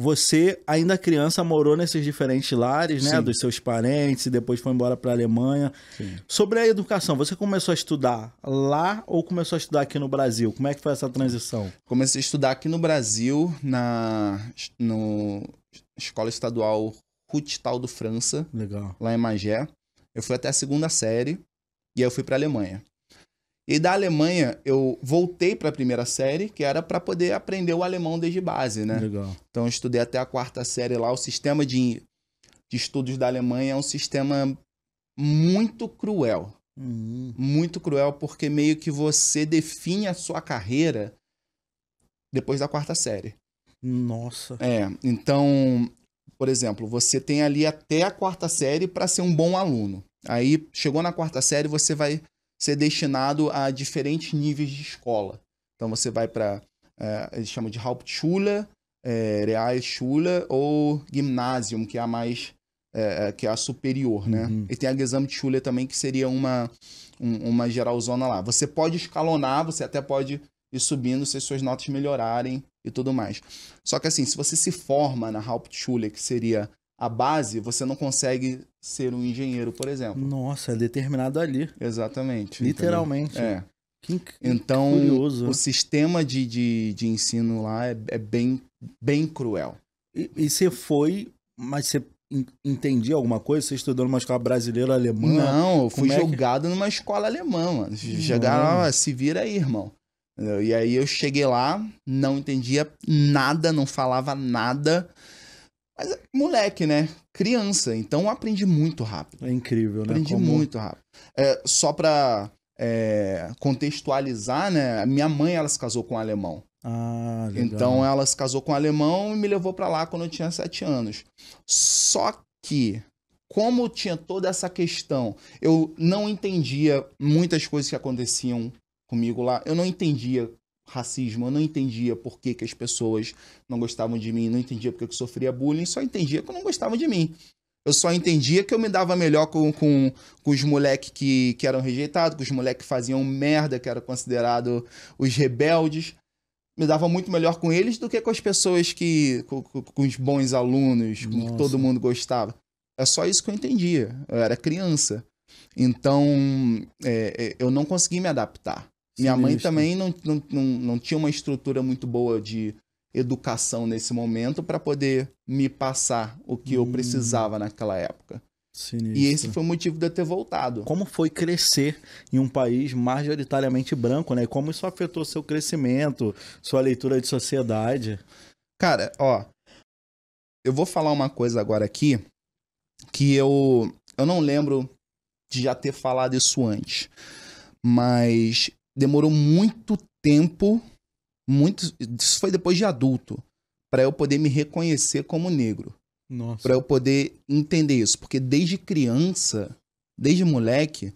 você, ainda criança, morou nesses diferentes lares, né? Sim. Dos seus parentes, e depois foi embora para a Alemanha. Sim. Sobre a educação, você começou a estudar lá ou começou a estudar aqui no Brasil? Como é que foi essa transição? Comecei a estudar aqui no Brasil, na no Escola Estadual Rutistal do França, Legal. lá em Magé. Eu fui até a segunda série e aí eu fui para Alemanha. E da Alemanha eu voltei para a primeira série, que era para poder aprender o alemão desde base, né? Legal. Então eu estudei até a quarta série lá. O sistema de, de estudos da Alemanha é um sistema muito cruel. Hum, Muito cruel, porque meio que você define a sua carreira depois da quarta série. nossa. É, então, por exemplo, você tem ali até a quarta série para ser um bom aluno. Aí chegou na quarta série, você vai ser destinado a diferentes níveis de escola. Então você vai para, eles chamam de Hauptschule, é, Realschule ou Gymnasium, que é a mais é, é, que é a superior, né? Uhum. E tem a Gesamtschule também, que seria uma, um- uma geralzona lá. Você pode escalonar, você até pode ir subindo se as suas notas melhorarem e tudo mais. Só que assim, se você se forma na Hauptschule, que seria a base, você não consegue ser um engenheiro, por exemplo. Nossa, é determinado ali. Exatamente. Literalmente. entendeu? É. Que inc- Então, curioso. o sistema de, de, de ensino lá é, é bem, bem cruel. E, e você foi, mas você en- entendia alguma coisa? Você estudou numa escola brasileira alemã? Não, eu fui é que- jogado numa escola alemã, mano. Chegaram, ó, se vira aí, irmão. E aí eu cheguei lá, não entendia nada, não falava nada. Mas, moleque, né? Criança. Então aprendi muito rápido. É incrível, né? Aprendi Como- muito rápido. É, só pra é, contextualizar, né? Minha mãe, ela se casou com um alemão. Ah, legal. Então ela se casou com um alemão e me levou pra lá quando eu tinha sete anos. Só que, como tinha toda essa questão, eu não entendia muitas coisas que aconteciam comigo lá. Eu não entendia racismo, eu não entendia por que, que as pessoas não gostavam de mim, não entendia por que que eu sofria bullying, só entendia que não gostavam de mim. Eu só entendia que eu me dava melhor com, com, com os moleques que, que eram rejeitados, com os moleques que faziam merda, que eram considerados os rebeldes me dava muito melhor com eles do que com as pessoas que. com, com- os bons alunos, com que todo mundo gostava. É só isso que eu entendia. Eu era criança. Então, é, é, eu não consegui me adaptar. Minha mãe também não, não, não, não tinha uma estrutura muito boa de educação nesse momento para poder me passar o que eu Hum. precisava naquela época. Sinistro. E esse foi o motivo de eu ter voltado. Como foi crescer em um país majoritariamente branco, né? E como isso afetou seu crescimento, sua leitura de sociedade? Cara, ó, eu vou falar uma coisa agora aqui que eu eu não lembro de já ter falado isso antes, mas demorou muito tempo, muito, isso foi depois de adulto, para eu poder me reconhecer como negro, Nossa. para eu poder entender isso, porque desde criança, desde moleque,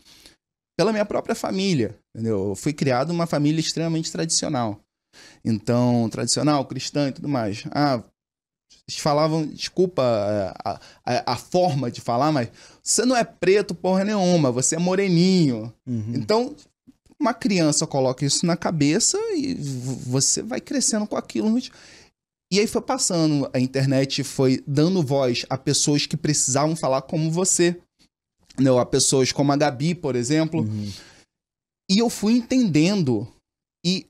pela minha própria família, entendeu? Eu fui criado numa família extremamente tradicional. Então, tradicional, cristã e tudo mais. Ah, eles falavam, desculpa a, a, a forma de falar, mas você não é preto porra nenhuma, você é moreninho. Uhum. Então, uma criança coloca isso na cabeça e você vai crescendo com aquilo. E aí foi passando, a internet foi dando voz a pessoas que precisavam falar como você. Não, a pessoas como a Gabi, por exemplo. Uhum. E eu fui entendendo e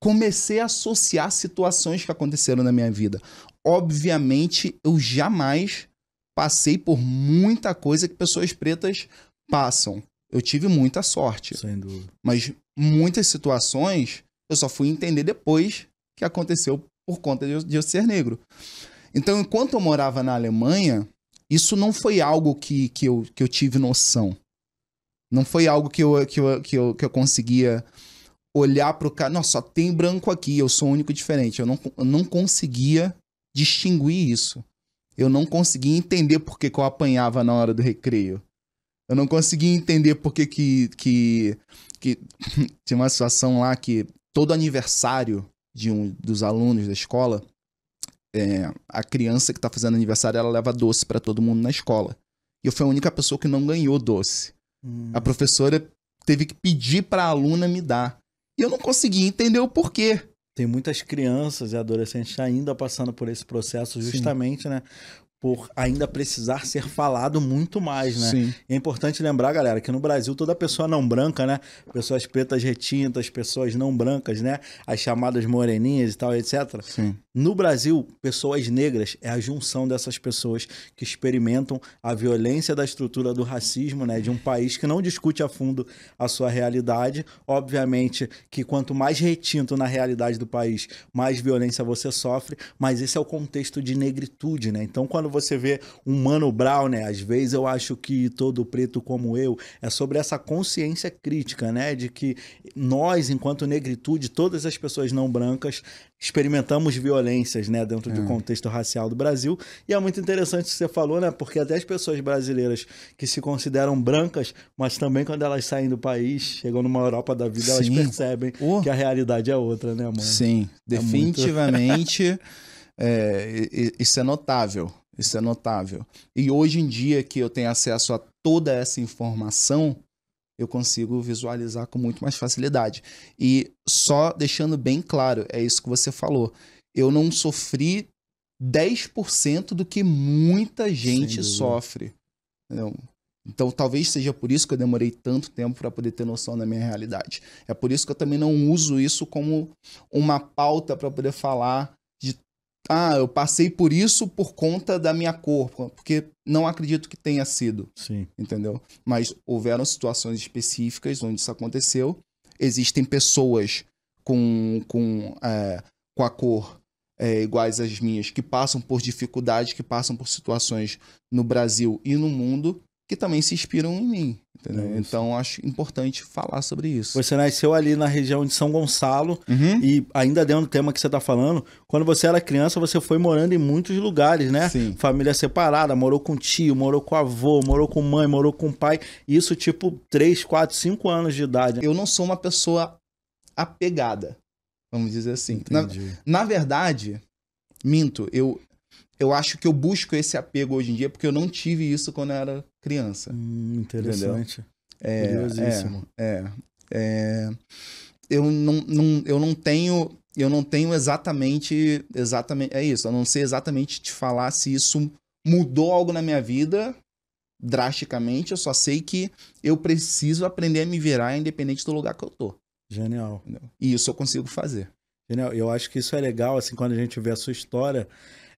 comecei a associar situações que aconteceram na minha vida. Obviamente, eu jamais passei por muita coisa que pessoas pretas passam. Eu tive muita sorte, Sem dúvida. mas muitas situações eu só fui entender depois que aconteceu por conta de eu, de eu ser negro. Então, enquanto eu morava na Alemanha, isso não foi algo que, que, eu, que eu tive noção. Não foi algo que eu, que eu, que eu, que eu conseguia olhar pro cara. Nossa, só tem branco aqui, eu sou o único diferente. Eu não, eu não conseguia distinguir isso. Eu não conseguia entender por que, que eu apanhava na hora do recreio. Eu não conseguia entender por que, que, que, tinha uma situação lá que todo aniversário de um dos alunos da escola, é, a criança que tá fazendo aniversário, ela leva doce para todo mundo na escola. E eu fui a única pessoa que não ganhou doce. Hum. A professora teve que pedir para a aluna me dar. E eu não conseguia entender o porquê. tem muitas crianças e adolescentes ainda passando por esse processo, justamente, né? Por ainda precisar ser falado muito mais, né? Sim. É importante lembrar, galera, que no Brasil toda pessoa não branca, né? Pessoas pretas retintas, pessoas não brancas, né? As chamadas moreninhas e tal, etc. Sim. No Brasil, pessoas negras é a junção dessas pessoas que experimentam a violência da estrutura do racismo, né? De um país que não discute a fundo a sua realidade. Obviamente que quanto mais retinto na realidade do país, mais violência você sofre, mas esse é o contexto de negritude, né? Então, quando você vê um Mano Brown, né? Às vezes eu acho que todo preto como eu é sobre essa consciência crítica, né? De que nós, enquanto negritude, todas as pessoas não brancas, experimentamos violências, né, dentro do contexto racial do Brasil. E é muito interessante o que você falou, né, porque até as pessoas brasileiras que se consideram brancas, mas também quando elas saem do país, chegam numa Europa da vida, elas Sim. percebem Oh. que a realidade é outra, né, mano? Sim, É muito- definitivamente é, i- i- isso é notável. Isso é notável. E hoje em dia que eu tenho acesso a toda essa informação, eu consigo visualizar com muito mais facilidade. E só deixando bem claro, é isso que você falou. Eu não sofri 10% do que muita gente sofre. entendeu? Então, talvez seja por isso que eu demorei tanto tempo para poder ter noção da minha realidade. É por isso que eu também não uso isso como uma pauta para poder falar de ah, eu passei por isso por conta da minha cor, porque não acredito que tenha sido, Sim. entendeu? Mas houveram situações específicas onde isso aconteceu. Existem pessoas com, com, é, com a cor é, iguais às minhas que passam por dificuldades, que passam por situações no Brasil e no mundo que também se inspiram em mim, entendeu? É. Então acho importante falar sobre isso. Você nasceu ali na região de São Gonçalo Uhum. e ainda dentro do tema que você tá falando, quando você era criança, você foi morando em muitos lugares, né? Sim. Família separada, morou com tio, morou com avô, morou com mãe, morou com pai. Isso, tipo, 3, 4, 5 anos de idade. Eu não sou uma pessoa apegada, vamos dizer assim. Na, na verdade, minto, eu, eu acho que eu busco esse apego hoje em dia porque eu não tive isso quando eu era criança. Hum, interessante. É, Curiosíssimo. É, é. Eu não, não, eu não tenho. Eu não tenho exatamente. Exatamente. É isso. Eu não sei exatamente te falar se isso mudou algo na minha vida drasticamente. Eu só sei que eu preciso aprender a me virar independente do lugar que eu tô. Genial. E isso eu consigo fazer. Genial. Eu acho que isso é legal, assim, quando a gente vê a sua história.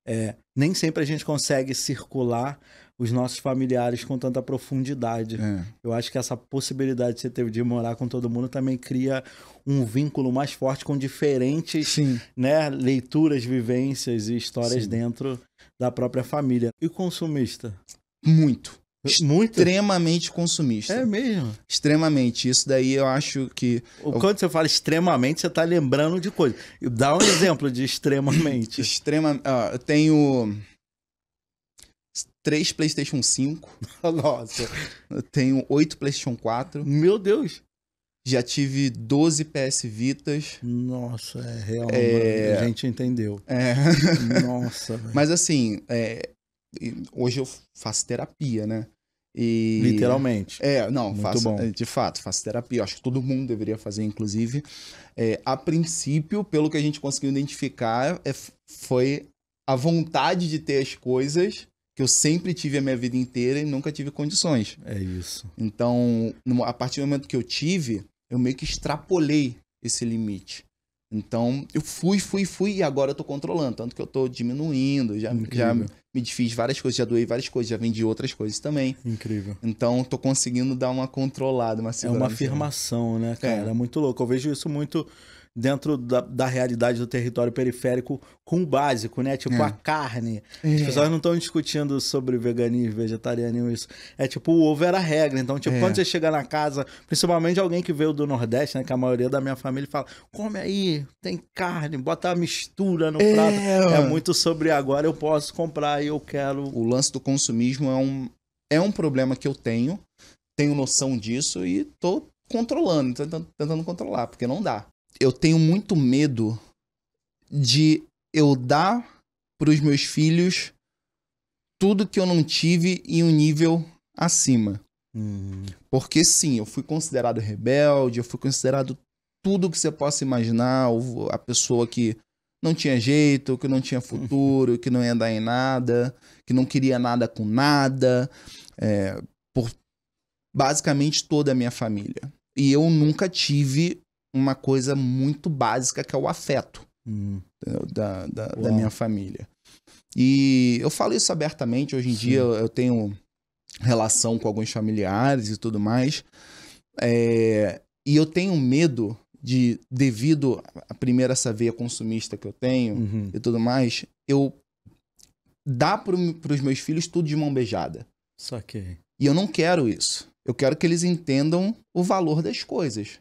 é, nem sempre a gente consegue circular os nossos familiares com tanta profundidade. Eu acho que essa possibilidade que você teve de morar com todo mundo também cria um vínculo mais forte com diferentes Sim. né, leituras, vivências e histórias Sim. dentro da própria família. E consumista? Muito. Muito? Extremamente consumista. É mesmo. Extremamente. Isso daí eu acho que. Quando você fala extremamente, você tá lembrando de coisa. Dá um exemplo de extremamente. Extrema. ó, eu tenho. Três PlayStation 5. Nossa. Eu tenho oito PlayStation 4. Meu Deus. Já tive 12 PS Vitas. Nossa, é real. É. A gente entendeu. É. Nossa, velho. Mas assim, é, hoje eu faço terapia, né? E... Literalmente. É, não, Muito faço, bom. é, de fato, faço terapia. Eu acho que todo mundo deveria fazer, inclusive. É, a princípio, pelo que a gente conseguiu identificar, é, foi a vontade de ter as coisas que eu sempre tive a minha vida inteira e nunca tive condições. É isso. Então, a partir do momento que eu tive, eu meio que extrapolei esse limite. Então, eu fui, fui, fui e agora eu tô controlando. Tanto que eu tô diminuindo, já, já me desfiz várias coisas, já doei várias coisas, já vendi outras coisas também. Incrível. Então, tô conseguindo dar uma controlada, uma É uma afirmação, né, cara? É. É muito louco. Eu vejo isso muito dentro da, da realidade do território periférico com o básico, né? Tipo, É. a carne. É. As pessoas não estão discutindo sobre veganismo, vegetarianismo, isso. É tipo, o ovo era a regra. Então, tipo, É. quando você chega na casa, principalmente alguém que veio do Nordeste, né? Que a maioria da minha família fala: come aí, tem carne, bota a mistura no É, prato. É muito sobre agora eu posso comprar e eu quero. O lance do consumismo é um, é um problema que eu tenho, tenho noção disso e tô controlando, tô tentando, tentando controlar, porque não dá. Eu tenho muito medo de eu dar pros meus filhos tudo que eu não tive em um nível acima. Hum, Porque sim, eu fui considerado rebelde, eu fui considerado tudo que você possa imaginar, a pessoa que não tinha jeito, que não tinha futuro, que não ia dar em nada, que não queria nada com nada, é, por basicamente toda a minha família. E eu nunca tive uma coisa muito básica que é o afeto hum. da, da, da, minha família. E eu falo isso abertamente. Hoje em Sim. dia eu tenho relação com alguns familiares e tudo mais. É, e eu tenho medo de, devido à primeira essa veia consumista que eu tenho uhum. e tudo mais, eu dar para os meus filhos tudo de mão beijada. Saquei. E eu não quero isso. Eu quero que eles entendam o valor das coisas.